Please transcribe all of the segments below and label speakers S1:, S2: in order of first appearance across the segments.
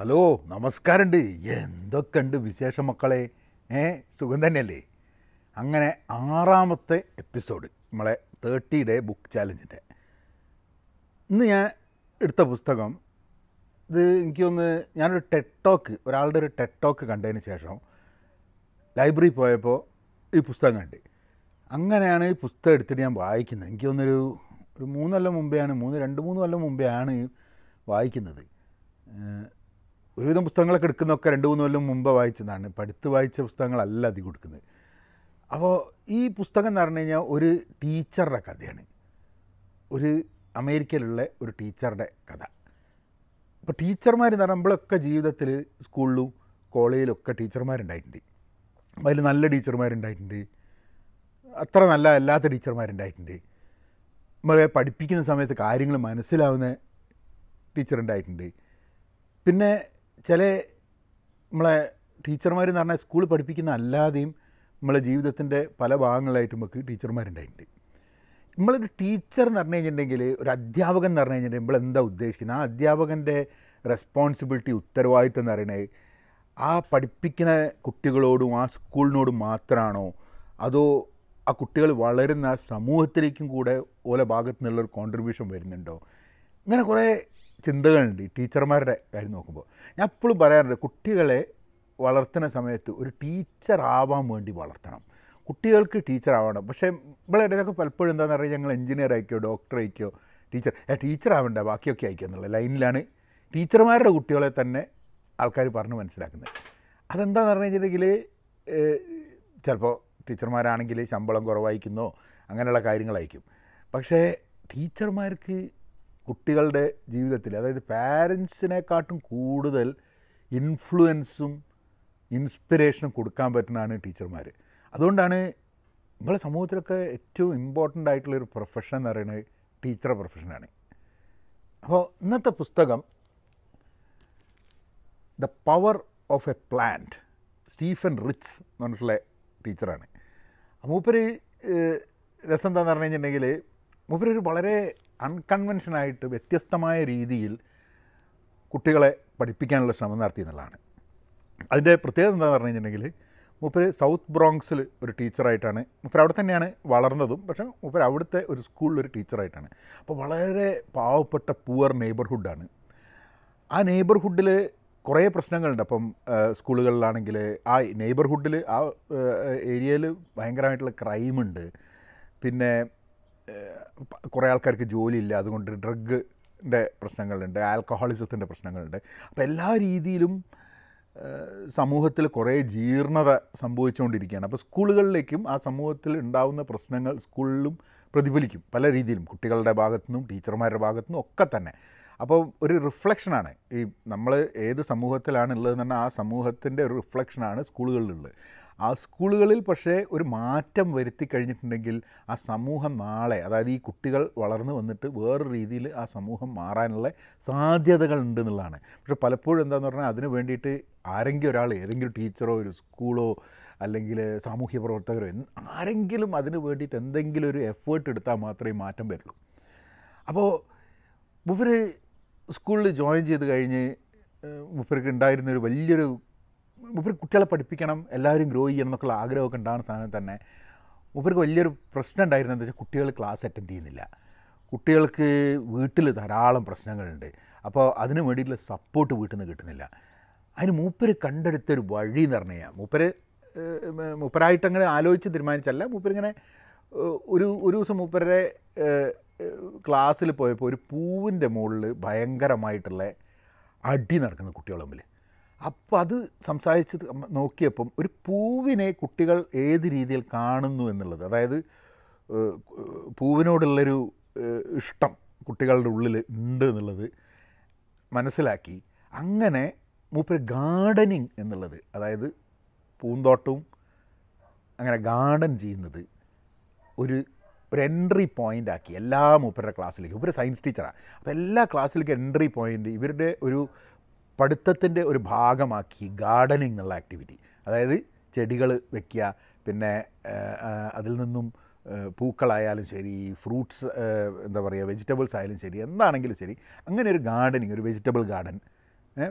S1: Hello നമസ്കാരമുണ്ട്. എന്തൊക്കെയുണ്ട് വിശേഷം മക്കളെ? ഏ സുഖം തന്നെയല്ലേ? അങ്ങനെ ആറാമത്തെ എപ്പിസോഡ് നമ്മളെ തേർട്ടി ഡേ ബുക്ക് ചാലഞ്ചിന്റെ. ഇന്ന് ഞാൻ എടുത്ത പുസ്തകം ഇത് എനിക്കൊന്ന് ഞാനൊരു ടെക്ടോക്ക് ഒരാളുടെ ഒരു ടെക്ടോക്ക് കണ്ടതിന് ശേഷം ലൈബ്രറി പോയപ്പോൾ ഈ പുസ്തകം കണ്ട്. അങ്ങനെയാണ് ഈ പുസ്തകം എടുത്തിട്ട് ഞാൻ വായിക്കുന്നത്. എനിക്കൊന്നൊരു ഒരു മൂന്നൊല്ലം മുമ്പെയാണ് മൂന്ന് രണ്ട് മൂന്ന് കൊല്ലം മുമ്പെയാണ് വായിക്കുന്നത്. ഒരുവിധം പുസ്തകങ്ങളൊക്കെ എടുക്കുന്നതൊക്കെ രണ്ട് മൂന്ന് കൊല്ലം മുമ്പ് വായിച്ചതാണ്. പഠിത്ത് വായിച്ച പുസ്തകങ്ങളല്ല അധികം കൊടുക്കുന്നത് അപ്പോൾ ഈ പുസ്തകം എന്ന് പറഞ്ഞു കഴിഞ്ഞാൽ ഒരു ടീച്ചറുടെ കഥയാണ്. ഒരു അമേരിക്കയിലുള്ള ഒരു ടീച്ചറുടെ കഥ. അപ്പോൾ ടീച്ചർമാർ എന്ന് പറയുമ്പോഴൊക്കെ ജീവിതത്തിൽ സ്കൂളിലും കോളേജിലൊക്കെ ടീച്ചർമാരുണ്ടായിട്ടുണ്ട്. അതിൽ നല്ല ടീച്ചർമാരുണ്ടായിട്ടുണ്ട്. അത്ര നല്ല അല്ലാത്ത ടീച്ചർമാരുണ്ടായിട്ടുണ്ട്. നമ്മളെ പഠിപ്പിക്കുന്ന സമയത്ത് കാര്യങ്ങൾ മനസ്സിലാവുന്ന ടീച്ചറുണ്ടായിട്ടുണ്ട്. പിന്നെ ചില നമ്മളെ ടീച്ചർമാർ എന്ന് പറഞ്ഞാൽ സ്കൂളിൽ പഠിപ്പിക്കുന്ന അല്ലാതെയും നമ്മളെ ജീവിതത്തിന്റെ പല ഭാഗങ്ങളായിട്ട് നമുക്ക് ടീച്ചർമാരുണ്ടായിട്ടുണ്ട്. നമ്മളൊരു ടീച്ചർ എന്ന് പറഞ്ഞു കഴിഞ്ഞിട്ടുണ്ടെങ്കിൽ ഒരു അധ്യാപകൻ എന്ന് പറഞ്ഞു കഴിഞ്ഞിട്ടുണ്ടെങ്കിൽ നമ്മൾ എന്താ ഉദ്ദേശിക്കുന്നത്? ആ അധ്യാപകന്റെ റെസ്പോൺസിബിലിറ്റി ഉത്തരവാദിത്തം എന്ന് പറയുന്നത് ആ പഠിപ്പിക്കുന്ന കുട്ടികളോടും ആ സ്കൂളിനോടും മാത്രമാണോ? അതോ ആ കുട്ടികൾ വളരുന്ന ആ സമൂഹത്തിലേക്കും കൂടെ ഓല ഭാഗത്തു നിന്നുള്ളൊരു കോൺട്രിബ്യൂഷൻ വരുന്നുണ്ടോ? ഇങ്ങനെ കുറേ ചിന്തകളുണ്ട് ഈ ടീച്ചർമാരുടെ കാര്യം നോക്കുമ്പോൾ. ഞാൻ എപ്പോഴും പറയാറുണ്ട് കുട്ടികളെ വളർത്തുന്ന സമയത്ത് ഒരു ടീച്ചറാവാൻ വേണ്ടി വളർത്തണം. കുട്ടികൾക്ക് ടീച്ചർ ആവണം പക്ഷേ ഇവിടെ ഇടയിലൊക്കെ പലപ്പോഴും എന്താണെന്ന് പറഞ്ഞാൽ ഞങ്ങൾ എഞ്ചിനീയർ ആയിക്കോ ഡോക്ടർ ആയിക്കോ ടീച്ചർ. ടീച്ചർ ആവണ്ട ബാക്കിയൊക്കെ ആയിക്കോ എന്നുള്ള ലൈനിലാണ് ടീച്ചർമാരുടെ കുട്ടികളെ തന്നെ ആൾക്കാർ പറഞ്ഞ് മനസ്സിലാക്കുന്നത്. അതെന്താണെന്ന് പറഞ്ഞു കഴിഞ്ഞിട്ടുണ്ടെങ്കിൽ ചിലപ്പോൾ ടീച്ചർമാരാണെങ്കിൽ ശമ്പളം കുറവായിരിക്കുന്നോ അങ്ങനെയുള്ള കാര്യങ്ങളായിരിക്കും. പക്ഷേ ടീച്ചർമാർക്ക് കുട്ടികളുടെ ജീവിതത്തിൽ അതായത് പാരൻസിനെക്കാട്ടും കൂടുതൽ ഇൻഫ്ലുവൻസും ഇൻസ്പിറേഷനും കൊടുക്കാൻ പറ്റുന്നതാണ് ടീച്ചർമാർ. അതുകൊണ്ടാണ് നമ്മളെ സമൂഹത്തിലൊക്കെ ഏറ്റവും ഇമ്പോർട്ടന്റ് ആയിട്ടുള്ളൊരു പ്രൊഫഷൻ എന്ന് പറയുന്നത് ടീച്ചർ പ്രൊഫഷനാണ് അപ്പോൾ ഇന്നത്തെ പുസ്തകം the power of a plant Stephen Ritz എന്ന് പറഞ്ഞിട്ടുള്ള ടീച്ചറാണ്. മൂപ്പര് രസം എന്താണെന്ന് പറഞ്ഞു കഴിഞ്ഞിട്ടുണ്ടെങ്കിൽ മൂപ്പര് ഒരു വളരെ അൺകൺവെൻഷനായിട്ട് വ്യത്യസ്തമായ രീതിയിൽ കുട്ടികളെ പഠിപ്പിക്കാനുള്ള ശ്രമം നടത്തി എന്നുള്ളതാണ്. അതിന്റെ പ്രത്യേകത എന്താണെന്ന് പറഞ്ഞു കഴിഞ്ഞിട്ടുണ്ടെങ്കിൽ മൂപ്പര് സൗത്ത് ബ്രോങ്സിൽ ഒരു ടീച്ചറായിട്ടാണ്. മൂപ്പര് അവിടെ തന്നെയാണ് വളർന്നതും. പക്ഷേ മൂപ്പര് അവിടുത്തെ ഒരു സ്കൂളിൽ ഒരു ടീച്ചറായിട്ടാണ്. അപ്പോൾ വളരെ പാവപ്പെട്ട പൂവർ നെയ്ബർഹുഡാണ് ആ നെയ്ബർഹുഡിൽ കുറേ പ്രശ്നങ്ങളുണ്ട്. അപ്പം സ്കൂളുകളിലാണെങ്കിൽ ആ നെയ്ബർഹുഡിൽ ആ ഏരിയയിൽ ഭയങ്കരമായിട്ടുള്ള ക്രൈമുണ്ട് പിന്നെ കുറേ ആൾക്കാർക്ക് ജോലിയില്ല അതുകൊണ്ട് ഡ്രഗിന്റെ പ്രശ്നങ്ങളുണ്ട് ആൽക്കഹോളിസത്തിന്റെ പ്രശ്നങ്ങളുണ്ട്. അപ്പോൾ എല്ലാ രീതിയിലും സമൂഹത്തിൽ കുറേ ജീർണത സംഭവിച്ചുകൊണ്ടിരിക്കുകയാണ്. അപ്പോൾ സ്കൂളുകളിലേക്കും ആ സമൂഹത്തിൽ ഉണ്ടാവുന്ന പ്രശ്നങ്ങൾ സ്കൂളിലും പ്രതിഫലിക്കും പല രീതിയിലും. കുട്ടികളുടെ ഭാഗത്തുനിന്നും ടീച്ചർമാരുടെ ഭാഗത്തുനിന്നും ഒക്കെ തന്നെ. അപ്പോൾ ഒരു റിഫ്ലക്ഷനാണ്. ഈ നമ്മൾ ഏത് സമൂഹത്തിലാണ് ഉള്ളതെന്ന് പറഞ്ഞാൽ ആ സമൂഹത്തിന്റെ ഒരു റിഫ്ലക്ഷനാണ് സ്കൂളുകളിലുള്ളത്. ആ സ്കൂളുകളിൽ പക്ഷേ ഒരു മാറ്റം വരുത്തി കഴിഞ്ഞിട്ടുണ്ടെങ്കിൽ ആ സമൂഹം നാളെ അതായത് ഈ കുട്ടികൾ വളർന്നു വന്നിട്ട് വേറെ രീതിയിൽ ആ സമൂഹം മാറാനുള്ള സാധ്യതകൾ ഉണ്ട് എന്നുള്ളതാണ്. പക്ഷെ പലപ്പോഴും എന്താണെന്ന് പറഞ്ഞാൽ അതിന് വേണ്ടിയിട്ട് ആരെങ്കിലും ഒരാൾ ഏതെങ്കിലും ടീച്ചറോ ഒരു സ്കൂളോ അല്ലെങ്കിൽ സാമൂഹ്യ പ്രവർത്തകരോ ആരെങ്കിലും അതിന് വേണ്ടിയിട്ട് എന്തെങ്കിലും ഒരു എഫേർട്ട് എടുത്താൽ മാത്രമേ മാറ്റം വരുള്ളൂ. അപ്പോൾ ഇവർ സ്കൂളിൽ ജോയിൻ ചെയ്ത് കഴിഞ്ഞ് മുപ്പർക്ക് ഉണ്ടായിരുന്നൊരു വലിയൊരു മൂപ്പര് കുട്ടികളെ പഠിപ്പിക്കണം എല്ലാവരും ഗ്രോ ചെയ്യണം എന്നൊക്കെയുള്ള ആഗ്രഹമൊക്കെ ഉണ്ടാകുന്ന സമയത്ത് തന്നെ മൂപ്പർക്ക് വലിയൊരു പ്രശ്നം ഉണ്ടായിരുന്നത് എന്താ വെച്ചാൽ കുട്ടികൾ ക്ലാസ് അറ്റൻഡ് ചെയ്യുന്നില്ല. കുട്ടികൾക്ക് വീട്ടിൽ ധാരാളം പ്രശ്നങ്ങളുണ്ട്. അപ്പോൾ അതിന് വേണ്ടിയിട്ടുള്ള സപ്പോർട്ട് വീട്ടിൽ നിന്ന് കിട്ടുന്നില്ല. അതിന് മൂപ്പര് കണ്ടെടുത്ത ഒരു വഴി എന്ന് പറഞ്ഞു കഴിഞ്ഞാൽ മൂപ്പര് മൂപ്പരായിട്ടങ്ങനെ ആലോചിച്ച് തീരുമാനിച്ചല്ല. മൂപ്പരിങ്ങനെ ഒരു ഒരു ദിവസം മൂപ്പരുടെ ക്ലാസ്സിൽ പോയപ്പോൾ ഒരു പൂവിന്റെ മുകളിൽ ഭയങ്കരമായിട്ടുള്ള അടി നടക്കുന്ന കുട്ടികളുമ്പിൽ തമ്മിൽ. അപ്പോൾ അത് സംസാരിച്ച് നോക്കിയപ്പം ഒരു പൂവിനെ കുട്ടികൾ ഏത് രീതിയിൽ കാണുന്നു എന്നുള്ളത്. അതായത് പൂവിനോടുള്ളൊരു ഇഷ്ടം കുട്ടികളുടെ ഉള്ളിൽ ഉണ്ട് എന്നുള്ളത് മനസ്സിലാക്കി. അങ്ങനെ മൂപ്പര് ഗാർഡനിങ് എന്നുള്ളത് അതായത് പൂന്തോട്ടവും അങ്ങനെ ഗാർഡൻ ചെയ്യുന്നത് ഒരു ഒരു എൻട്രി പോയിന്റ് ആക്കി എല്ലാ മൂപ്പരുടെ ക്ലാസ്സിലേക്കും. ഇവർ സയൻസ് ടീച്ചറാണ് അപ്പോൾ എല്ലാ ക്ലാസ്സിലേക്കും എൻട്രി പോയിന്റ് ഇവരുടെ ഒരു പഠിത്തത്തിന്റെ ഒരു ഭാഗമാക്കി ഗാർഡനിങ് എന്നുള്ള ആക്ടിവിറ്റി. അതായത് ചെടികൾ വെക്കുക പിന്നെ അതിൽ നിന്നും പൂക്കളായാലും ശരി ഫ്രൂട്ട്സ് എന്താ പറയുക വെജിറ്റബിൾസ് ആയാലും ശരി എന്താണെങ്കിലും ശരി അങ്ങനെ ഒരു ഗാർഡനിങ് ഒരു വെജിറ്റബിൾ ഗാർഡൻ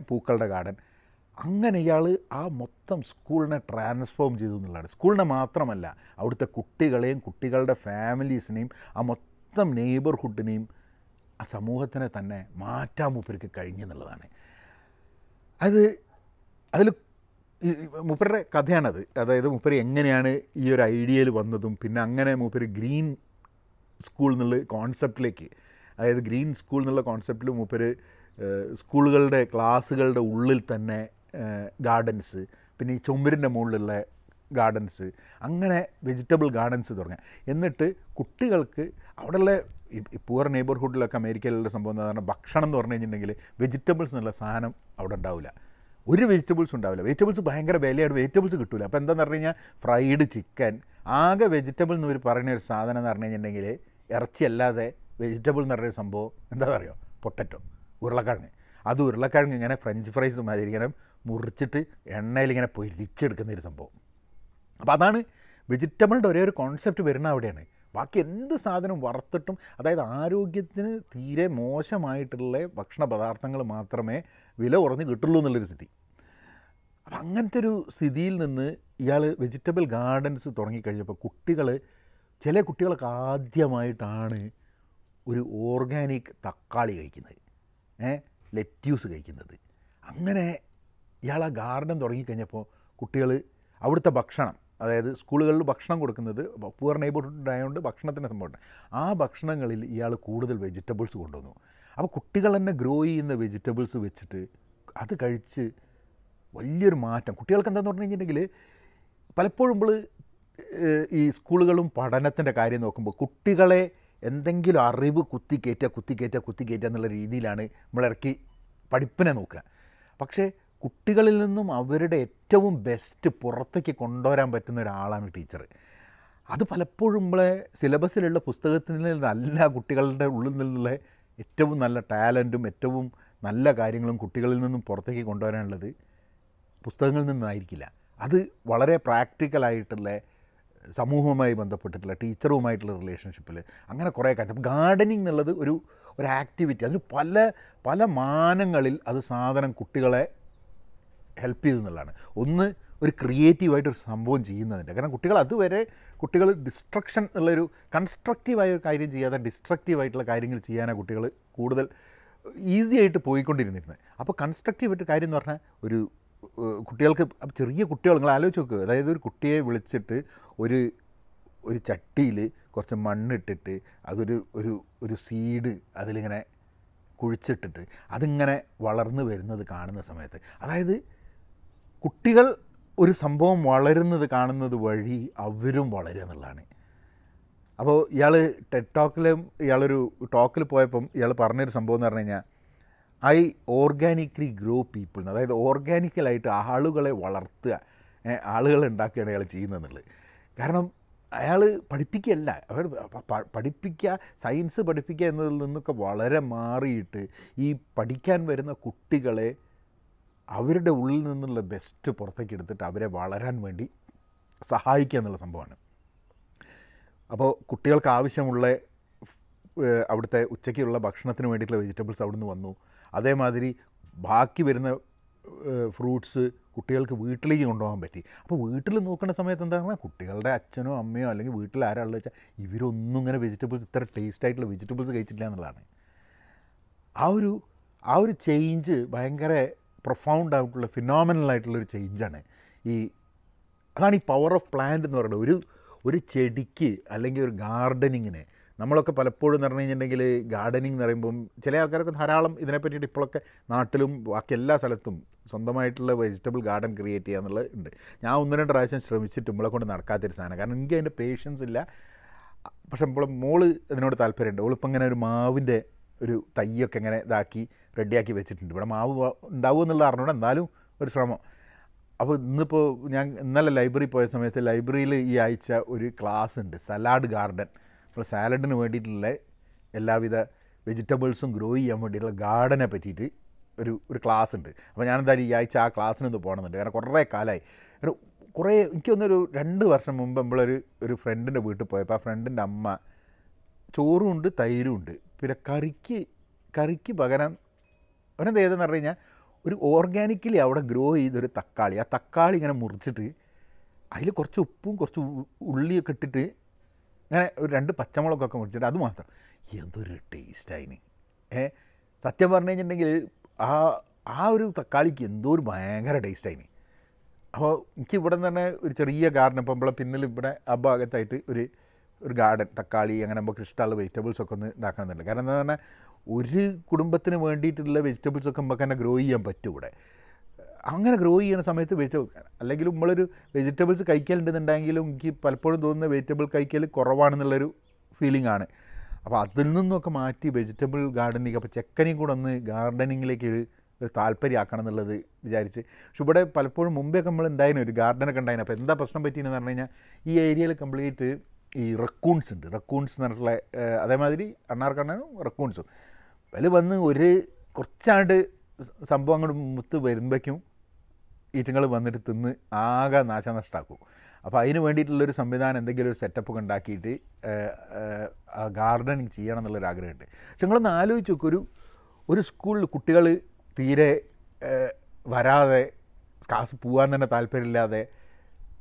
S1: പൂക്കളുടെ ഗാർഡൻ അങ്ങനെ ഇയാൾ ആ മൊത്തം സ്കൂളിനെ ട്രാൻസ്ഫോം ചെയ്തു എന്നുള്ളതാണ്. സ്കൂളിനെ മാത്രമല്ല അവിടുത്തെ കുട്ടികളെയും കുട്ടികളുടെ ഫാമിലീസിനെയും ആ മൊത്തം നെയ്ബർഹുഡിനെയും ആ സമൂഹത്തിനെ തന്നെ മാറ്റാൻ മൂപ്പർക്ക് കഴിഞ്ഞെന്നുള്ളതാണ്. അത് അതിൽ മൂപ്പരുടെ കഥയാണത്. അതായത് മൂപ്പര് എങ്ങനെയാണ് ഈ ഒരു ഐഡിയയിൽ വന്നതും പിന്നെ അങ്ങനെ മൂപ്പര് ഗ്രീൻ സ്കൂൾ എന്നുള്ള കോൺസെപ്റ്റിലേക്ക് അതായത് ഗ്രീൻ സ്കൂൾ എന്നുള്ള കോൺസെപ്റ്റിൽ മൂപ്പര് സ്കൂളുകളുടെ ക്ലാസ്സുകളുടെ ഉള്ളിൽ തന്നെ ഗാർഡൻസ് പിന്നെ ഈ ചുമരിന്റെ മുകളിലുള്ള ഗാർഡൻസ് അങ്ങനെ വെജിറ്റബിൾ ഗാർഡൻസ് തുടങ്ങുക എന്നിട്ട് കുട്ടികൾക്ക് അവിടെയുള്ള ഈ പൂർ നെയ്ബർഹുഡിലൊക്കെ അമേരിക്കയിലുള്ള സംഭവം എന്ന് പറഞ്ഞാൽ ഭക്ഷണം എന്ന് പറഞ്ഞു കഴിഞ്ഞിട്ടുണ്ടെങ്കിൽ വെജിറ്റബിൾസ് എന്നുള്ള സാധനം അവിടെ ഉണ്ടാവില്ല. ഒരു വെജിറ്റബിൾസ് ഉണ്ടാവില്ല. വെജിറ്റബിൾസ് ഭയങ്കര വിലയാണ് വെജിറ്റബിൾസ് കിട്ടില്ല അപ്പോൾ എന്താണെന്ന് പറഞ്ഞു കഴിഞ്ഞാൽ ഫ്രൈഡ് ചിക്കൻ ആകെ വെജിറ്റബിൾ എന്ന് ഒരു പറയുന്ന ഒരു സാധനം എന്ന് പറഞ്ഞു കഴിഞ്ഞിട്ടുണ്ടെങ്കിൽ ഇറച്ചി അല്ലാതെ വെജിറ്റബിൾ എന്ന് പറയുന്ന സംഭവം എന്താ പറയുക? പൊട്ടറ്റോ ഉരുളക്കിഴങ്ങ്. അത് ഉരുളക്കിഴങ്ങ് ഇങ്ങനെ ഫ്രഞ്ച് ഫ്രൈസ് മാതിരി ഇങ്ങനെ മുറിച്ചിട്ട് എണ്ണയിൽ ഇങ്ങനെ പൊരിച്ചെടുക്കുന്ന ഒരു സംഭവം. അപ്പോൾ അതാണ് വെജിറ്റബിളിന്റെ ഒരേ ഒരു കോൺസെപ്റ്റ് വരുന്ന അവിടെയാണ്. ബാക്കി എന്ത് സാധനം വറുത്തിട്ടും അതായത് ആരോഗ്യത്തിന് തീരെ മോശമായിട്ടുള്ള ഭക്ഷണ പദാർത്ഥങ്ങൾ മാത്രമേ വില കുറഞ്ഞ് കിട്ടുള്ളൂ എന്നുള്ളൊരു സ്ഥിതി. അപ്പം അങ്ങനത്തെ ഒരു സ്ഥിതിയിൽ നിന്ന് ഇയാൾ വെജിറ്റബിൾ ഗാർഡൻസ് തുടങ്ങിക്കഴിഞ്ഞപ്പോൾ കുട്ടികൾ ചില കുട്ടികൾക്ക് ആദ്യമായിട്ടാണ് ഒരു ഓർഗാനിക് തക്കാളി കഴിക്കുന്നത്. ഏ ലെറ്റ്യൂസ് കഴിക്കുന്നത്. അങ്ങനെ ഇയാൾ ആ ഗാർഡൻ തുടങ്ങിക്കഴിഞ്ഞപ്പോൾ കുട്ടികൾ അവിടുത്തെ ഭക്ഷണം അതായത് സ്കൂളുകളിൽ ഭക്ഷണം കൊടുക്കുന്നത് പൂർ നെയ്ബർഹുഡ് ആയതുകൊണ്ട് ഭക്ഷണത്തിന്റെ സംഭവമുണ്ട്. ആ ഭക്ഷണങ്ങളിൽ ഇയാൾ കൂടുതൽ വെജിറ്റബിൾസ് കൊണ്ടുവന്നു. അപ്പോൾ കുട്ടികൾ തന്നെ ഗ്രോ ചെയ്യുന്ന വെജിറ്റബിൾസ് വെച്ചിട്ട് അത് കഴിച്ച് വലിയൊരു മാറ്റം. കുട്ടികൾക്ക് എന്താണെന്ന് പറഞ്ഞു കഴിഞ്ഞിട്ടുണ്ടെങ്കിൽ പലപ്പോഴും നമ്മൾ ഈ സ്കൂളുകളും പഠനത്തിന്റെ കാര്യം നോക്കുമ്പോൾ കുട്ടികളെ എന്തെങ്കിലും അറിവ് കുത്തിക്കയറ്റുക കുത്തിക്കയറ്റുക കുത്തിക്കയറ്റുക എന്നുള്ള രീതിയിലാണ് നമ്മളിറക്കി പഠിപ്പിനെ നോക്കുക. പക്ഷേ കുട്ടികളിൽ നിന്നും അവരുടെ ഏറ്റവും ബെസ്റ്റ് പുറത്തേക്ക് കൊണ്ടുവരാൻ പറ്റുന്ന ഒരാളാണ് ടീച്ചർ അത് പലപ്പോഴും നമ്മളെ സിലബസിലുള്ള പുസ്തകത്തിൽ നിന്നല്ല കുട്ടികളുടെ ഉള്ളിൽ നിന്നുള്ള ഏറ്റവും നല്ല ടാലന്റും ഏറ്റവും നല്ല കാര്യങ്ങളും കുട്ടികളിൽ നിന്നും പുറത്തേക്ക് കൊണ്ടുവരാനുള്ളത് പുസ്തകങ്ങളിൽ നിന്നായിരിക്കില്ല. അത് വളരെ പ്രാക്ടിക്കലായിട്ടുള്ള സമൂഹവുമായി ബന്ധപ്പെട്ടിട്ടുള്ള ടീച്ചറുമായിട്ടുള്ള റിലേഷൻഷിപ്പിൽ അങ്ങനെ കുറേ കാര്യം ഗാർഡനിങ് എന്നുള്ളത് ഒരു ഒരു ആക്ടിവിറ്റി അതിന് പല പല മാനങ്ങളിൽ അത് സാധനം കുട്ടികളെ ഹെൽപ്പ് ചെയ്തെന്നുള്ളതാണ് ഒന്ന് ഒരു ക്രിയേറ്റീവായിട്ട് ഒരു സംഭവം ചെയ്യുന്നതിന്റെ. കാരണം കുട്ടികൾ അതുവരെ കുട്ടികൾ ഡിസ്ട്രക്ഷൻ ഉള്ളൊരു കൺസ്ട്രക്റ്റീവായ ഒരു കാര്യം ചെയ്യാതെ ഡിസ്ട്രക്റ്റീവായിട്ടുള്ള കാര്യങ്ങൾ ചെയ്യാനാണ് കുട്ടികൾ കൂടുതൽ ഈസി ആയിട്ട് പോയിക്കൊണ്ടിരുന്നിരുന്നത്. അപ്പോൾ കൺസ്ട്രക്റ്റീവ് കൺസ്ട്രക്റ്റീവായിട്ട് കാര്യം എന്ന് പറഞ്ഞാൽ ഒരു കുട്ടികൾക്ക് ചെറിയ കുട്ടികൾ നിങ്ങൾ ആലോചിച്ച് നോക്കുക അതായത് ഒരു കുട്ടിയെ വിളിച്ചിട്ട് ഒരു ഒരു ചട്ടിയിൽ കുറച്ച് മണ്ണിട്ടിട്ട് അതൊരു ഒരു ഒരു സീഡ് അതിലിങ്ങനെ കുഴിച്ചിട്ടിട്ട് അതിങ്ങനെ വളർന്നു വരുന്നത് കാണുന്ന സമയത്ത്. അതായത് കുട്ടികൾ ഒരു സംഭവം വളരുന്നത് കാണുന്നത് വഴി അവരും വളരുക എന്നുള്ളതാണ്. അപ്പോൾ ഇയാൾ ടെഡ് ടോക്കിലും ഇയാളൊരു ടോക്കിൽ പോയപ്പം ഇയാൾ പറഞ്ഞൊരു സംഭവം എന്ന് പറഞ്ഞു കഴിഞ്ഞാൽ ഐ ഓർഗാനിക്കലി ഗ്രോ പീപ്പിൾ അതായത് ഓർഗാനിക്കലായിട്ട് ആളുകളെ വളർത്തുക ആളുകളെ ഉണ്ടാക്കുകയാണ് ഇയാൾ ചെയ്യുന്നതെന്നുള്ളത് കാരണം അയാൾ പഠിപ്പിക്കുകയല്ല. അവർ പഠിപ്പിക്കുക സയൻസ് പഠിപ്പിക്കുക എന്നതിൽ നിന്നൊക്കെ വളരെ മാറിയിട്ട് ഈ പഠിക്കാൻ വരുന്ന കുട്ടികളെ അവരുടെ ഉള്ളിൽ നിന്നുള്ള ബെസ്റ്റ് പുറത്തേക്ക് എടുത്തിട്ട് അവരെ വളരാൻ വേണ്ടി സഹായിക്കുക എന്നുള്ള സംഭവമാണ്. അപ്പോൾ കുട്ടികൾക്ക് ആവശ്യമുള്ള അവിടുത്തെ ഉച്ചയ്ക്കുള്ള ഭക്ഷണത്തിന് വേണ്ടിയിട്ടുള്ള വെജിറ്റബിൾസ് അവിടുന്ന് വന്നു. അതേമാതിരി ബാക്കി വരുന്ന ഫ്രൂട്ട്സ് കുട്ടികൾക്ക് വീട്ടിലേക്ക് കൊണ്ടുപോകാൻ പറ്റി. അപ്പോൾ വീട്ടിൽ നോക്കുന്ന സമയത്ത് എന്താ പറഞ്ഞാൽ കുട്ടികളുടെ അച്ഛനോ അമ്മയോ അല്ലെങ്കിൽ വീട്ടിൽ ആരാളെന്ന് വെച്ചാൽ ഇവരൊന്നും ഇങ്ങനെ വെജിറ്റബിൾസ് ഇത്ര ടേസ്റ്റ് ആയിട്ടുള്ള വെജിറ്റബിൾസ് കഴിച്ചിട്ടില്ല എന്നുള്ളതാണ്. ആ ഒരു ആ ഒരു ചേഞ്ച് ഭയങ്കര പ്രൊഫൗണ്ട് ആയിട്ടുള്ള ഫിനോമിനൽ ആയിട്ടുള്ളൊരു ചേഞ്ചാണ് ഈ അതാണ് ഈ പവർ ഓഫ് പ്ലാന്റ് എന്ന് പറയുന്നത്. ഒരു ഒരു ചെടിക്ക് അല്ലെങ്കിൽ ഒരു ഗാർഡനിങ്ങിന് നമ്മളൊക്കെ പലപ്പോഴും എന്ന് പറഞ്ഞു കഴിഞ്ഞിട്ടുണ്ടെങ്കിൽ ഗാർഡനിങ് എന്ന് പറയുമ്പം ചില ആൾക്കാരൊക്കെ ധാരാളം ഇതിനെ പറ്റിയിട്ട് ഇപ്പോഴൊക്കെ നാട്ടിലും ബാക്കി എല്ലാ സ്ഥലത്തും സ്വന്തമായിട്ടുള്ള വെജിറ്റബിൾ ഗാർഡൻ ക്രിയേറ്റ് ചെയ്യുക എന്നുള്ളത് ഉണ്ട്. ഞാൻ ഒന്ന് രണ്ട് പ്രാവശ്യം ശ്രമിച്ചിട്ട് നമ്മളെ കൊണ്ട് നടക്കാത്തൊരു സാധനം. കാരണം എനിക്ക് അതിന്റെ പേഷ്യൻസ് ഇല്ല. പക്ഷെ ഇപ്പോൾ മോൾ ഇതിനോട് താല്പര്യമുണ്ട്. ഓളിപ്പോൾ ഇങ്ങനെ ഒരു മാവിന്റെ ഒരു തയ്യൊക്കെ ഇങ്ങനെ ഇതാക്കി റെഡിയാക്കി വെച്ചിട്ടുണ്ട്. ഇവിടെ മാവ് ഉണ്ടാവും എന്നുള്ള അറിഞ്ഞൂടെ എന്നാലും ഒരു ശ്രമം. അപ്പോൾ ഇന്നിപ്പോൾ ഞാൻ ഇന്നലെ ലൈബ്രറി പോയ സമയത്ത് ലൈബ്രറിയിൽ ഈ ആഴ്ച ഒരു ക്ലാസ് ഉണ്ട്. സലാഡ് ഗാർഡൻ നമ്മൾ സാലഡിന് വേണ്ടിയിട്ടുള്ള എല്ലാവിധ വെജിറ്റബിൾസും ഗ്രോ ചെയ്യാൻ വേണ്ടിയിട്ടുള്ള ഗാർഡനെ പറ്റിയിട്ട് ഒരു ഒരു ക്ലാസ് ഉണ്ട്. അപ്പോൾ ഞാൻ എന്തായാലും ഈ ആഴ്ച ആ ക്ലാസ്സിനൊന്ന് പോകണമെന്നുണ്ട് കാരണം കുറേ കാലമായി ഒരു കുറേ എനിക്കൊന്നൊരു രണ്ട് വർഷം മുമ്പ് നമ്മളൊരു ഒരു ഫ്രണ്ടിന്റെ വീട്ടിൽ പോയപ്പോൾ ആ ഫ്രണ്ടിന്റെ അമ്മ ചോറും ഉണ്ട് തൈരും ഉണ്ട്. പിന്നെ കറിക്ക് കറിക്ക് പകരം അവനെന്ത് ചെയ്തെന്ന് പറഞ്ഞു കഴിഞ്ഞാൽ ഒരു ഓർഗാനിക്കലി അവിടെ ഗ്രോ ചെയ്തൊരു തക്കാളി ആ തക്കാളി ഇങ്ങനെ മുറിച്ചിട്ട് അതിൽ കുറച്ച് ഉപ്പും കുറച്ച് ഉള്ളിയൊക്കെ ഇട്ടിട്ട് അങ്ങനെ ഒരു രണ്ട് പച്ചമുളകൊക്കെ മുറിച്ചിട്ട് അത് മാത്രം. എന്തൊരു അതിന്. ഏ സത്യം പറഞ്ഞു കഴിഞ്ഞിട്ടുണ്ടെങ്കിൽ ആ ആ ഒരു തക്കാളിക്ക് എന്തോ ഒരു ഭയങ്കര ടേസ്റ്റ് അതിന്. അപ്പോൾ എനിക്ക് ഇവിടെ നിന്ന് തന്നെ ഒരു ചെറിയ ഗാർഡൻ ഇപ്പം നമ്മളെ പിന്നിൽ ഇവിടെ ആ ഭാഗത്തായിട്ട് ഒരു ഒരു ഗാർഡൻ തക്കാളി അങ്ങനെ നമുക്ക് ഇഷ്ടമുള്ള വെജിറ്റബിൾസ് ഒക്കെ ഒന്ന് ഇതാക്കണമെന്നുണ്ട്. കാരണം എന്താ പറഞ്ഞാൽ ഒരു കുടുംബത്തിന് വേണ്ടിയിട്ടുള്ള വെജിറ്റബിൾസ് ഒക്കെ നമുക്ക് തന്നെ ഗ്രോ ചെയ്യാൻ പറ്റും ഇവിടെ. അങ്ങനെ ഗ്രോ ചെയ്യുന്ന സമയത്ത് വെജിറ്റബിൾ അല്ലെങ്കിൽ നമ്മളൊരു വെജിറ്റബിൾസ് കഴിക്കലുണ്ടെന്നുണ്ടെങ്കിലും എനിക്ക് പലപ്പോഴും തോന്നുന്ന വെജിറ്റബിൾ കഴിക്കൽ കുറവാണെന്നുള്ളൊരു ഫീലിംഗ് ആണ്. അപ്പോൾ അതിൽ നിന്നൊക്കെ മാറ്റി വെജിറ്റബിൾ ഗാർഡനിങ് അപ്പോൾ ചെക്കനെയും കൂടെ ഒന്ന് ഗാർഡനിങ്ങിലേക്ക് ഒരു ഒരു താല്പര്യമാക്കണം എന്നുള്ളത് വിചാരിച്ച്. പക്ഷെ ഇവിടെ പലപ്പോഴും മുമ്പേ നമ്മൾ ഉണ്ടായിരുന്നു ഒരു ഗാർഡനൊക്കെ ഉണ്ടായിരുന്നു. അപ്പോൾ എന്താ പ്രശ്നം പറ്റിയെന്ന് പറഞ്ഞു കഴിഞ്ഞാൽ ഈ ഏരിയയിൽ കംപ്ലീറ്റ് ഈ റക്കൂൺസ് ഉണ്ട്. റക്കൂൺസ് എന്ന് പറഞ്ഞിട്ടുള്ള അതേമാതിരി അണ്ണാർക്കണ്ണനും റക്കൂൺസും അതിൽ വന്ന് ഒരു കുറച്ചാണ്ട് സംഭവം അങ്ങോട്ട് മുത്ത് വരുമ്പോഴേക്കും ഈറ്റങ്ങൾ വന്നിട്ട് തിന്ന് ആകെ നാശനഷ്ടമാക്കും അപ്പോൾ അതിന് വേണ്ടിയിട്ടുള്ളൊരു സംവിധാനം എന്തെങ്കിലും ഒരു സെറ്റപ്പ് ഒക്കെ ഉണ്ടാക്കിയിട്ട് ഗാർഡനിങ് ചെയ്യണം എന്നുള്ളൊരു ആഗ്രഹമുണ്ട്. പക്ഷെ നിങ്ങളൊന്ന് ആലോചിച്ച് നോക്കും ഒരു ഒരു സ്കൂളിൽ കുട്ടികൾ തീരെ വരാതെ ക്ലാസ് പോകാൻ തന്നെ താല്പര്യമില്ലാതെ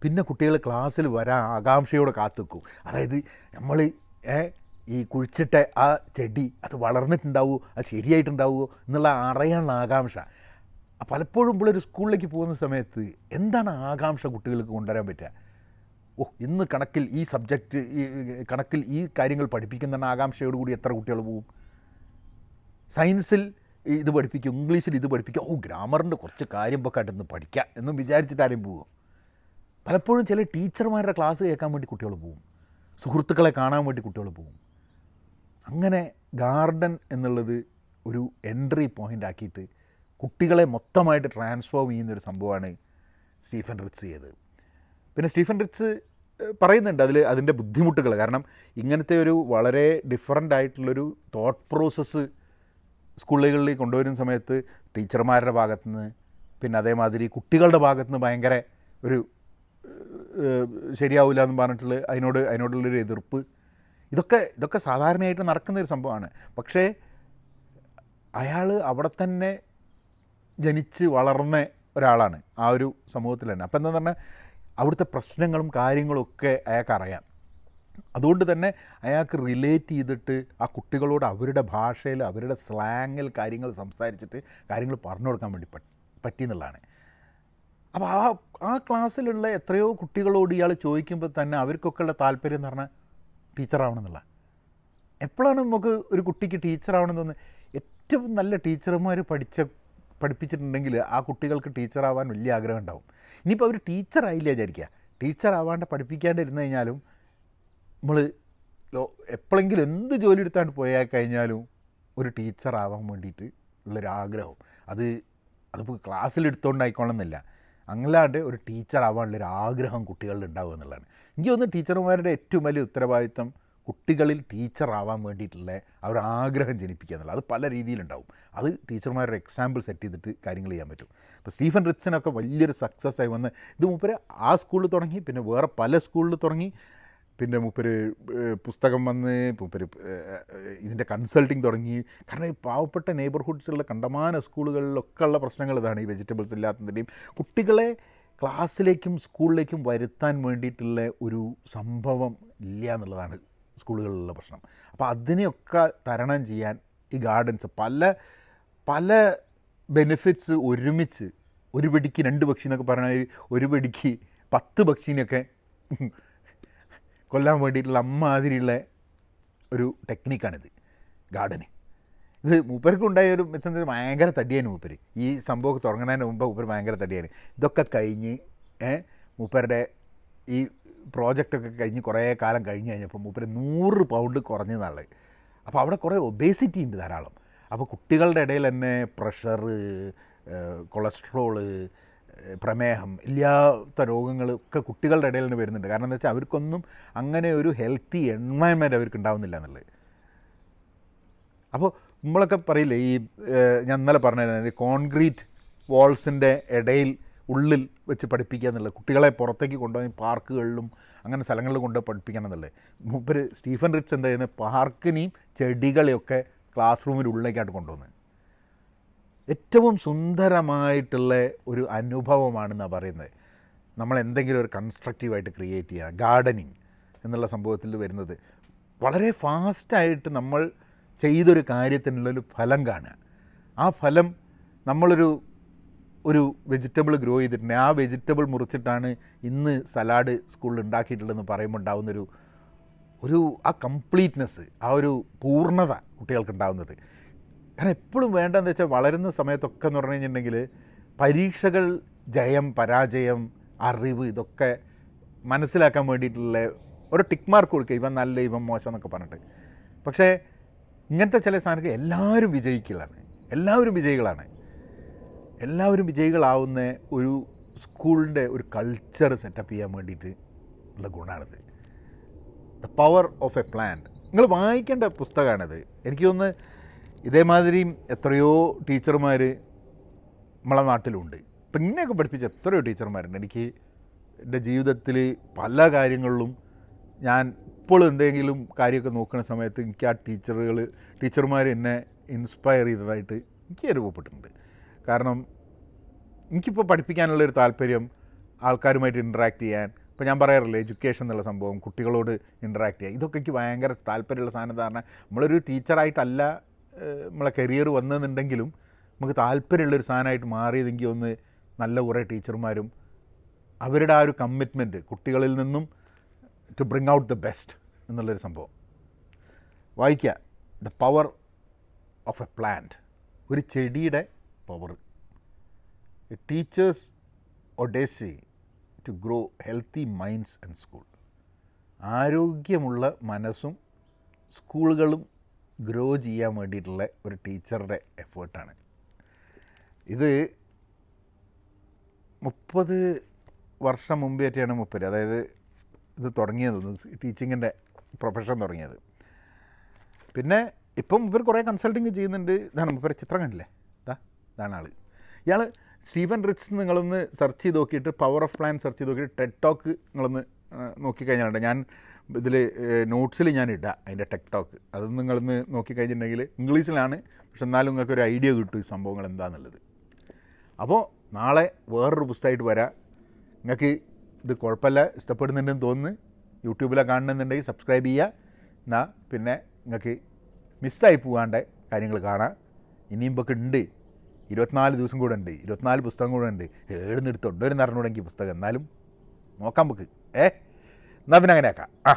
S1: പിന്നെ കുട്ടികൾ ക്ലാസ്സിൽ വരാൻ ആകാംക്ഷയോടെ കാത്തു കാത്തുക്കും അതായത് നമ്മൾ ഈ കുഴിച്ചിട്ട ആ ചെടി അത് വളർന്നിട്ടുണ്ടാവുമോ അത് ശരിയായിട്ടുണ്ടാവുമോ എന്നുള്ള അറിയാനുള്ള ആകാംക്ഷ. പലപ്പോഴും ഒരു സ്കൂളിലേക്ക് പോകുന്ന സമയത്ത് എന്താണ് ആകാംക്ഷ കുട്ടികൾക്ക് കൊണ്ടുവരാൻ പറ്റുക? ഓ ഇന്ന് കണക്കിൽ ഈ സബ്ജക്റ്റ് ഈ കണക്കിൽ ഈ കാര്യങ്ങൾ പഠിപ്പിക്കുന്ന ആകാംക്ഷയോടുകൂടി എത്ര കുട്ടികൾ പോകും? സയൻസിൽ ഇത് പഠിപ്പിക്കും ഇംഗ്ലീഷിൽ ഇത് പഠിപ്പിക്കും. ഓ ഗ്രാമറിന്റെ കുറച്ച് കാര്യം ഒക്കെ ആയിട്ടൊന്ന് പഠിക്കാം എന്നും വിചാരിച്ചിട്ട് ആരും പോകും. പലപ്പോഴും ചില ടീച്ചർമാരുടെ ക്ലാസ് കേൾക്കാൻ വേണ്ടി കുട്ടികൾ പോകും. സുഹൃത്തുക്കളെ കാണാൻ വേണ്ടി കുട്ടികൾ പോകും. അങ്ങനെ ഗാർഡൻ എന്നുള്ളത് ഒരു എൻട്രി പോയിന്റ് ആക്കിയിട്ട് കുട്ടികളെ മൊത്തമായിട്ട് ട്രാൻസ്ഫോം ചെയ്യുന്നൊരു സംഭവമാണ് സ്റ്റീഫൻ റിറ്റ്സ് ചെയ്തത്. പിന്നെ സ്റ്റീഫൻ റിറ്റ്സ് പറയുന്നുണ്ട് അതിൽ അതിന്റെ ബുദ്ധിമുട്ടുകൾ കാരണം ഇങ്ങനത്തെ ഒരു വളരെ ഡിഫറന്റ് ആയിട്ടുള്ളൊരു തോട്ട് പ്രോസസ്സ് സ്കൂളുകളിൽ കൊണ്ടുവരുന്ന സമയത്ത് ടീച്ചർമാരുടെ ഭാഗത്തുനിന്ന് പിന്നെ അതേമാതിരി കുട്ടികളുടെ ഭാഗത്തുനിന്ന് ഭയങ്കര ഒരു ശരിയാവില്ല എന്ന് പറഞ്ഞിട്ടുള്ള അതിനോട് അതിനോടുള്ളൊരു എതിർപ്പ് ഇതൊക്കെ ഇതൊക്കെ സാധാരണയായിട്ട് നടക്കുന്ന ഒരു സംഭവമാണ്. പക്ഷേ അയാൾ അവിടെ തന്നെ ജനിച്ച് വളർന്ന ഒരാളാണ്. ആ ഒരു സമൂഹത്തിൽ തന്നെ. അപ്പോൾ എന്താ പറഞ്ഞാൽ അവിടുത്തെ പ്രശ്നങ്ങളും കാര്യങ്ങളും ഒക്കെ അയാൾക്ക് അറിയാം. അതുകൊണ്ട് തന്നെ അയാൾക്ക് റിലേറ്റ് ചെയ്തിട്ട് ആ കുട്ടികളോട് അവരുടെ ഭാഷയിൽ അവരുടെ സ്ലാങ്ങിൽ കാര്യങ്ങൾ സംസാരിച്ചിട്ട് കാര്യങ്ങൾ പറഞ്ഞു കൊടുക്കാൻ വേണ്ടി പറ്റി പറ്റിയെന്നുള്ളതാണ് അപ്പോൾ ആ ആ ക്ലാസ്സിലുള്ള എത്രയോ കുട്ടികളോട് ഇയാൾ ചോദിക്കുമ്പോൾ തന്നെ അവർക്കൊക്കെയുള്ള താല്പര്യം എന്ന് പറഞ്ഞാൽ ടീച്ചറാവണം എന്നുള്ള എപ്പോഴാണ് നമുക്ക് ഒരു കുട്ടിക്ക് ടീച്ചറാവണമെന്ന് തോന്നുന്നത് ഏറ്റവും നല്ല ടീച്ചർമാർ പഠിച്ച പഠിപ്പിച്ചിട്ടുണ്ടെങ്കിൽ ആ കുട്ടികൾക്ക് ടീച്ചറാവാൻ വലിയ ആഗ്രഹം ഉണ്ടാവും ഇനിയിപ്പോൾ അവർ ടീച്ചറായില്ല വിചാരിക്കുക. ടീച്ചറാവാണ്ട് പഠിപ്പിക്കാണ്ടിരുന്നു കഴിഞ്ഞാലും നമ്മൾ ലോ എപ്പോഴെങ്കിലും എന്ത് ജോലി എടുത്താണ്ട് പോയാൽ കഴിഞ്ഞാലും ഒരു ടീച്ചറാവാൻ വേണ്ടിയിട്ട് ഉള്ളൊരാഗ്രഹം അത് അതിപ്പോൾ ക്ലാസ്സിൽ എടുത്തുകൊണ്ടായിക്കോണമെന്നില്ല അങ്ങല്ലാണ്ട് ഒരു ടീച്ചർ ആവാനുള്ളൊരു ആഗ്രഹം കുട്ടികളിൽ ഉണ്ടാവുക എന്നുള്ളതാണ്. എനിക്ക് തോന്നുന്നു ടീച്ചർമാരുടെ ഏറ്റവും വലിയ ഉത്തരവാദിത്തം കുട്ടികളിൽ ടീച്ചർ ആവാൻ വേണ്ടിയിട്ടുള്ള ആ ഒരു ആഗ്രഹം ജനിപ്പിക്കുക എന്നുള്ളത്. അത് പല രീതിയിലുണ്ടാവും. അത് ടീച്ചർമാരുടെ എക്സാമ്പിൾ സെറ്റ് ചെയ്തിട്ട് കാര്യങ്ങൾ ചെയ്യാൻ പറ്റും. അപ്പോൾ സ്റ്റീഫൻ റിച്ചനൊക്കെ വലിയൊരു സക്സസ് ആയി വന്ന് ഇത് ആ സ്കൂളിൽ തുടങ്ങി പിന്നെ വേറെ പല സ്കൂളിൽ തുടങ്ങി. പിന്നെ മൂപ്പര് പുസ്തകം വന്ന് മൂപ്പര് ഇതിന്റെ കൺസൾട്ടിങ് തുടങ്ങി. കാരണം ഈ പാവപ്പെട്ട നെയ്ബർഹുഡ്സുള്ള കണ്ടമാന സ്കൂളുകളിലൊക്കെ ഉള്ള പ്രശ്നങ്ങൾ ഇതാണ് ഈ വെജിറ്റബിൾസ് ഇല്ലാത്തതിന്റെയും കുട്ടികളെ ക്ലാസ്സിലേക്കും സ്കൂളിലേക്കും വരുത്താൻ വേണ്ടിയിട്ടുള്ള ഒരു സംഭവം ഇല്ല എന്നുള്ളതാണ് സ്കൂളുകളിലുള്ള പ്രശ്നം. അപ്പോൾ അതിനെയൊക്കെ തരണം ചെയ്യാൻ ഈ ഗാർഡൻസ് പല പല ബെനിഫിറ്റ്സ് ഒരുമിച്ച് ഒരു പിടിക്ക് രണ്ട് പക്ഷി എന്നൊക്കെ പറഞ്ഞാൽ ഒരു പിടിക്ക് പത്ത് പക്ഷീനെയൊക്കെ കൊല്ലാൻ വേണ്ടിയിട്ടുള്ള അമ്മാതിരിയുള്ള ഒരു ടെക്നിക്കാണിത് ഗാർഡന്. ഇത് മൂപ്പർക്ക് ഉണ്ടായ ഒരു മെച്ചം ഭയങ്കര തടിയാണ് മൂപ്പര്. ഈ സംഭവം തുടങ്ങുന്നതിന് മുമ്പ് മൂപ്പർ ഭയങ്കര തടിയാണ്. ഇതൊക്കെ കഴിഞ്ഞ് മൂപ്പരുടെ ഈ പ്രോജക്റ്റൊക്കെ കഴിഞ്ഞ് കുറേ കാലം കഴിഞ്ഞ് കഴിഞ്ഞപ്പോൾ മൂപ്പര് നൂറ് പൗണ്ട് കുറഞ്ഞതാണ് അപ്പോൾ അവിടെ കുറേ ഒബേസിറ്റി ഉണ്ട് ധാരാളം. അപ്പോൾ കുട്ടികളുടെ ഇടയിൽ തന്നെ പ്രഷറ് കൊളസ്ട്രോൾ പ്രമേഹം ഇല്ലാത്ത രോഗങ്ങൾ ഒക്കെ കുട്ടികളുടെ ഇടയിൽ നിന്ന് വരുന്നുണ്ട്. കാരണം എന്താ വെച്ചാൽ അവർക്കൊന്നും അങ്ങനെ ഒരു ഹെൽത്തി എൻവയൺമെന്റ് അവർക്ക് ഉണ്ടാവുന്നില്ല എന്നുള്ളത്. അപ്പോൾ നമ്മളൊക്കെ പറയില്ലേ ഈ ഞാൻ ഇന്നലെ പറഞ്ഞിരുന്നത് കോൺക്രീറ്റ് വാൾസിന്റെ ഇടയിൽ ഉള്ളിൽ വെച്ച് പഠിപ്പിക്കുക എന്നുള്ളത്. കുട്ടികളെ പുറത്തേക്ക് കൊണ്ടുപോയി പാർക്കുകളിലും അങ്ങനെ സ്ഥലങ്ങളിൽ കൊണ്ടുപോയി പഠിപ്പിക്കണം എന്നുള്ളത്. മൂപ്പര് സ്റ്റീഫൻ റിറ്റ്സ് എന്താ ചെയ്യുന്നത്? പാർക്കിനെയും ചെടികളെയൊക്കെ ക്ലാസ് റൂമിന്റെ ഉള്ളിലേക്കായിട്ട് കൊണ്ടുവന്ന് ഏറ്റവും സുന്ദരമായിട്ടുള്ള ഒരു അനുഭവമാണെന്നാണ് പറയുന്നത്. നമ്മൾ എന്തെങ്കിലും ഒരു കൺസ്ട്രക്റ്റീവായിട്ട് ക്രിയേറ്റ് ചെയ്യുക ഗാർഡനിങ് എന്നുള്ള സംഭവത്തിൽ വരുന്നത് വളരെ ഫാസ്റ്റായിട്ട് നമ്മൾ ചെയ്തൊരു കാര്യത്തിനുള്ളൊരു ഫലം കാണുക. ആ ഫലം നമ്മളൊരു ഒരു വെജിറ്റബിൾ ഗ്രോ ചെയ്തിട്ടുണ്ട്. ആ വെജിറ്റബിൾ മുറിച്ചിട്ടാണ് ഇന്ന് സലാഡ് സ്കൂളിൽ ഉണ്ടാക്കിയിട്ടുള്ളതെന്ന് പറയുമ്പോൾ ഉണ്ടാകുന്നൊരു ഒരു ആ കംപ്ലീറ്റ്നെസ് ആ ഒരു പൂർണത കുട്ടികൾക്ക് ഉണ്ടാകുന്നത് കാരണം എപ്പോഴും വേണ്ടതെന്ന് വെച്ചാൽ വളരുന്ന സമയത്തൊക്കെ എന്ന് പറഞ്ഞു കഴിഞ്ഞിട്ടുണ്ടെങ്കിൽ പരീക്ഷകൾ ജയം പരാജയം അറിവ് ഇതൊക്കെ മനസ്സിലാക്കാൻ വേണ്ടിയിട്ടുള്ള ഒരു ടിക്ക് മാർക്ക് കൊടുക്കുക ഇവൻ നല്ല ഇവൻ മോശം എന്നൊക്കെ പറഞ്ഞിട്ട്. പക്ഷേ ഇങ്ങനത്തെ ചില സാധനങ്ങൾ എല്ലാവരും വിജയിക്കലാണ്. എല്ലാവരും വിജയികളാണ്. എല്ലാവരും വിജയികളാവുന്ന ഒരു സ്കൂളിന്റെ ഒരു കൾച്ചർ സെറ്റപ്പ് ചെയ്യാൻ വേണ്ടിയിട്ട് ഉള്ള ഗുണമാണിത്. The power of a plan നിങ്ങൾ വായിക്കേണ്ട പുസ്തകമാണിത്. എനിക്ക് തോന്നുന്നു ഇതേമാതിരി എത്രയോ ടീച്ചർമാർ നമ്മളെ നാട്ടിലുണ്ട്. ഇപ്പം ഇങ്ങനെയൊക്കെ പഠിപ്പിച്ച എത്രയോ ടീച്ചർമാരുണ്ട്. എനിക്ക് എന്റെ ജീവിതത്തിൽ പല കാര്യങ്ങളിലും ഞാൻ ഇപ്പോൾ എന്തെങ്കിലും കാര്യമൊക്കെ നോക്കുന്ന സമയത്ത് എനിക്ക് ആ ടീച്ചറുകൾ ടീച്ചർമാർ എന്നെ ഇൻസ്പയർ ചെയ്തതായിട്ട് എനിക്ക് അനുഭവപ്പെട്ടിട്ടുണ്ട്. കാരണം എനിക്കിപ്പോൾ പഠിപ്പിക്കാനുള്ളൊരു താല്പര്യം ആൾക്കാരുമായിട്ട് ഇൻട്രാക്ട് ചെയ്യാൻ ഇപ്പോൾ ഞാൻ പറയാറില്ലേ എഡ്യൂക്കേഷൻ എന്നുള്ള സംഭവം കുട്ടികളോട് ഇൻട്രാക്ട് ചെയ്യുക ഇതൊക്കെ എനിക്ക് ഭയങ്കര താല്പര്യമുള്ള സാധനം. കാരണം നമ്മളൊരു ടീച്ചറായിട്ടല്ല നമ്മളെ കരിയർ വന്നതെന്നുണ്ടെങ്കിലും നമുക്ക് താല്പര്യമുള്ളൊരു സാധനമായിട്ട് മാറിയതെങ്കിൽ ഒന്ന് നല്ല കുറേ ടീച്ചർമാരും അവരുടെ ആ ഒരു കമ്മിറ്റ്മെന്റ് കുട്ടികളിൽ നിന്നും to bring out the best എന്നുള്ളൊരു സംഭവം. വായിക്കുക. The power of a plant ഒരു ചെടിയുടെ power teachers odyssey to grow healthy minds and school ആരോഗ്യമുള്ള മനസ്സും സ്കൂളുകളും ഗ്രോ ചെയ്യാൻ വേണ്ടിയിട്ടുള്ള ഒരു ടീച്ചറുടെ എഫേർട്ടാണ്. ഇത് മുപ്പത് വർഷം മുമ്പേറ്റാണ് മുപ്പത്. അതായത് ഇത് തുടങ്ങിയത് ടീച്ചിങ്ങിന്റെ പ്രൊഫഷൻ തുടങ്ങിയത്. പിന്നെ ഇപ്പം ഇവർ കുറേ കൺസൾട്ടിങ് ചെയ്യുന്നുണ്ട്. ഇതാണ് ഇവരെ ചിത്രം കണ്ടില്ലേ? ഇതാ ഇതാണ് ആൾ ഇയാൾ സ്റ്റീഫൻ റിച്ച് നിങ്ങളൊന്ന് സെർച്ച് ചെയ്ത് നോക്കിയിട്ട് പവർ ഓഫ് പ്ലാൻ സെർച്ച് ചെയ്ത് നോക്കിയിട്ട് ടെക് ടോക്ക് നിങ്ങളൊന്ന് നോക്കിക്കഴിഞ്ഞാൽ ഞാൻ ഇതിൽ നോട്ട്സിൽ ഞാൻ ഇടാം അതിന്റെ ടെക് ടോക്ക് അത് നിങ്ങളൊന്ന് നോക്കിക്കഴിഞ്ഞിട്ടുണ്ടെങ്കിൽ ഇംഗ്ലീഷിലാണ്. പക്ഷെ എന്നാലും നിങ്ങൾക്ക് ഒരു ഐഡിയ കിട്ടും ഈ സംഭവങ്ങൾ എന്താണെന്നുള്ളത് അപ്പോൾ നാളെ വേറൊരു പുസ്തകമായിട്ട് വരാം. നിങ്ങൾക്ക് ഇത് കുഴപ്പമില്ല ഇഷ്ടപ്പെടുന്നുണ്ടെന്ന് തോന്നുന്നു. യൂട്യൂബിലെ കാണുന്നുണ്ടെങ്കിൽ സബ്സ്ക്രൈബ് ചെയ്യുക. എന്നാൽ പിന്നെ നിങ്ങൾക്ക് മിസ്സായി പോകാണ്ട് കാര്യങ്ങൾ കാണാം. ഇനിയും ഇപ്പോൾ ഉണ്ട്. ഇരുപത്തിനാല് ദിവസം കൂടെ ഉണ്ട്. ഇരുപത്തിനാല് പുസ്തകം കൂടെ ഉണ്ട്. ഏഴുന്നെടുത്ത് കൊണ്ടുവരുന്ന അറിഞ്ഞൂടെങ്കിൽ പുസ്തകം എന്നാലും നോക്കാം നമുക്ക്. ഏ? എന്നാൽ പിന്നെ അങ്ങനെയാക്കാം. ആ.